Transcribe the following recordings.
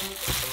Thank you.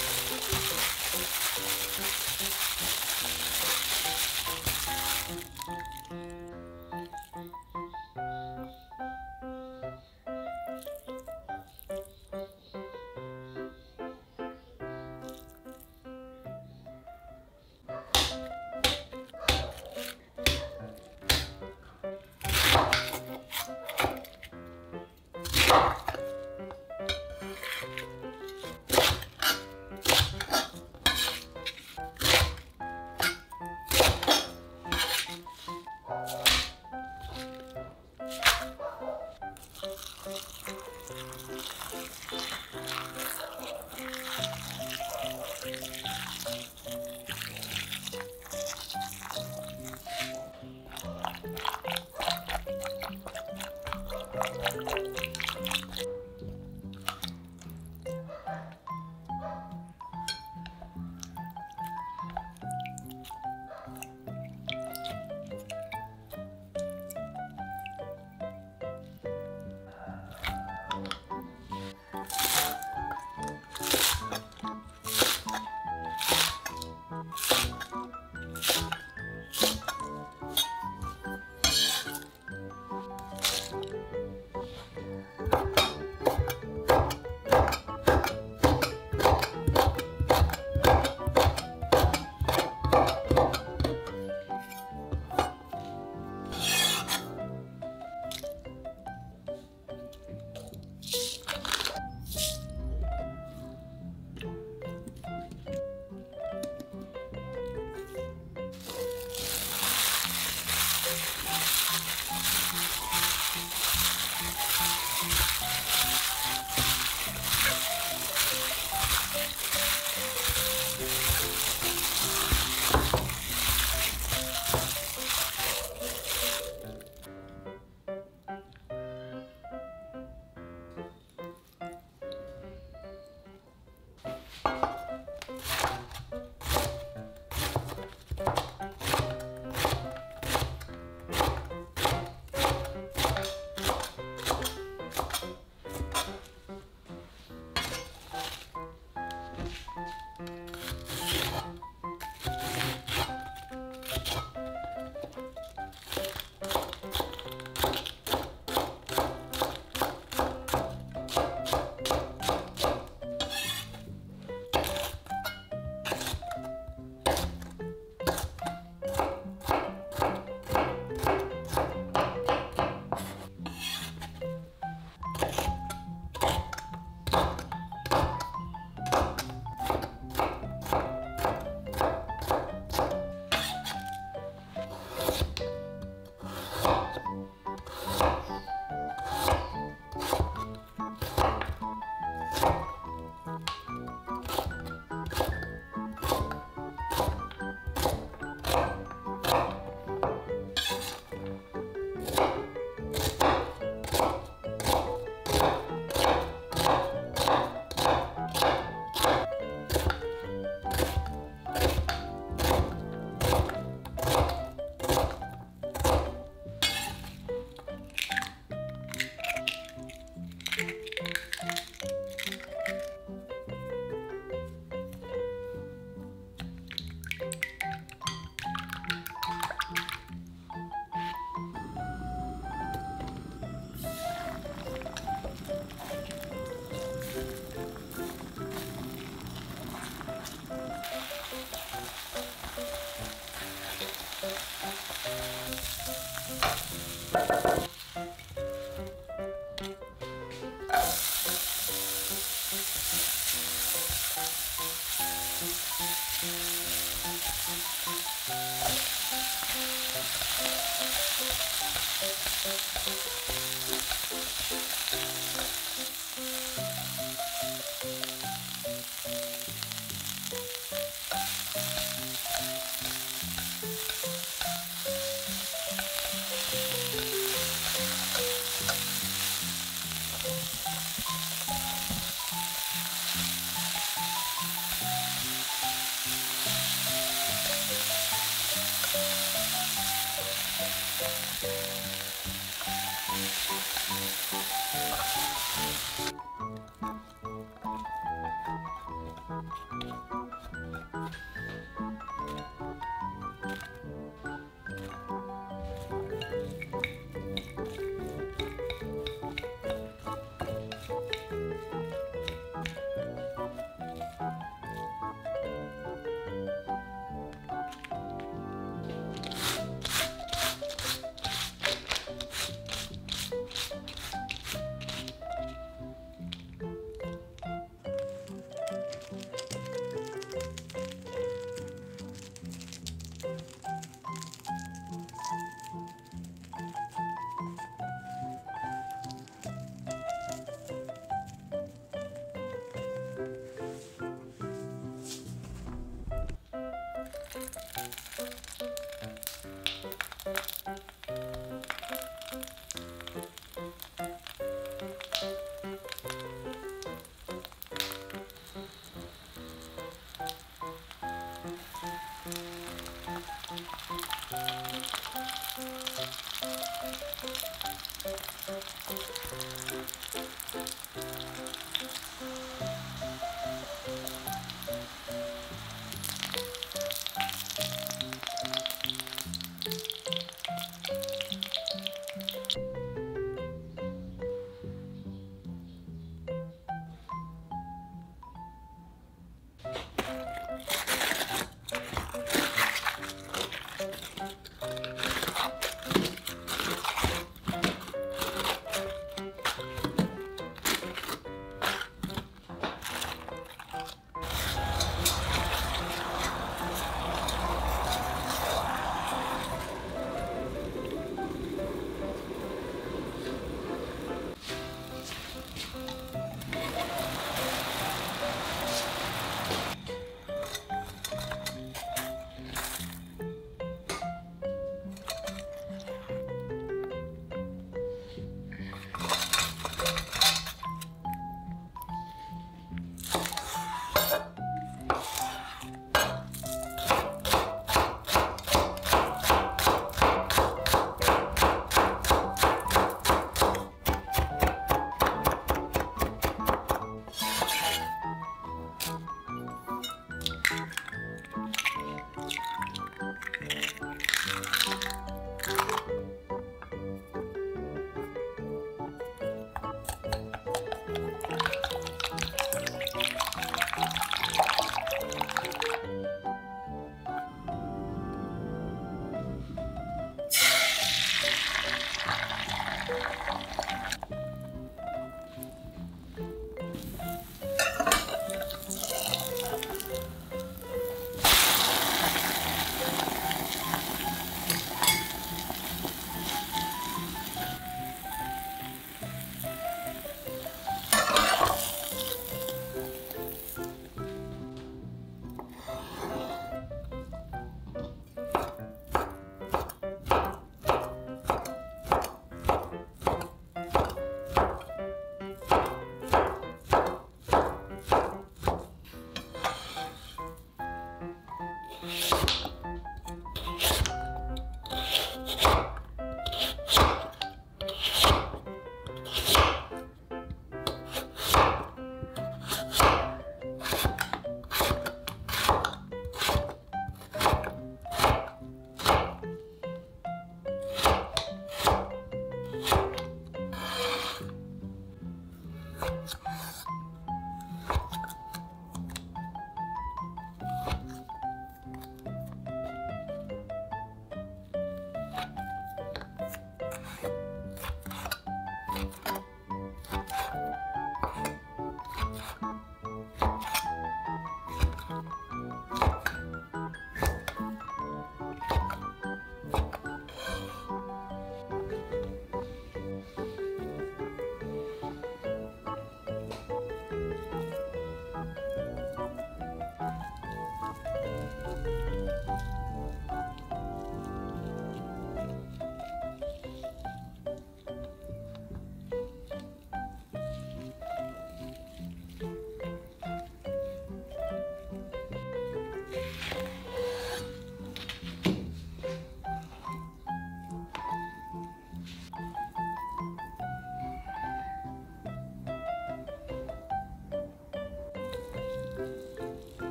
Thank